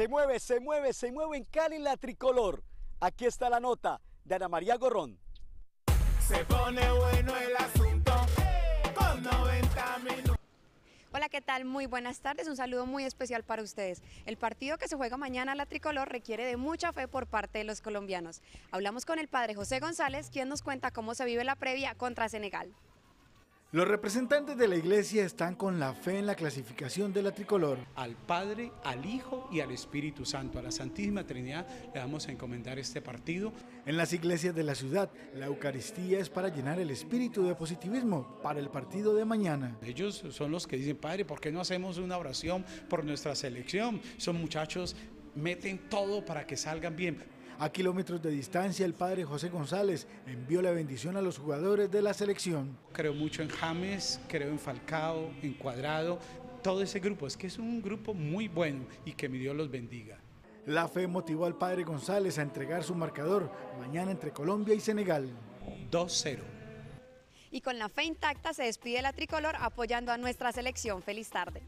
Se mueve, se mueve, se mueve en Cali la tricolor. Aquí está la nota de Ana María Gorrón. Se pone bueno el asunto con 90 minutos. Hola, ¿qué tal? Muy buenas tardes. Un saludo muy especial para ustedes. El partido que se juega mañana a la tricolor requiere de mucha fe por parte de los colombianos. Hablamos con el padre José González, quien nos cuenta cómo se vive la previa contra Senegal. Los representantes de la iglesia están con la fe en la clasificación de la tricolor. Al Padre, al Hijo y al Espíritu Santo, a la Santísima Trinidad, le vamos a encomendar este partido. En las iglesias de la ciudad, la Eucaristía es para llenar el espíritu de positivismo para el partido de mañana. Ellos son los que dicen, Padre, ¿por qué no hacemos una oración por nuestra selección? Son muchachos, meten todo para que salgan bien. A kilómetros de distancia, el padre José González envió la bendición a los jugadores de la selección. Creo mucho en James, creo en Falcao, en Cuadrado, todo ese grupo. Es que es un grupo muy bueno y que mi Dios los bendiga. La fe motivó al padre González a entregar su marcador mañana entre Colombia y Senegal. 2-0. Y con la fe intacta se despide la tricolor apoyando a nuestra selección. Feliz tarde.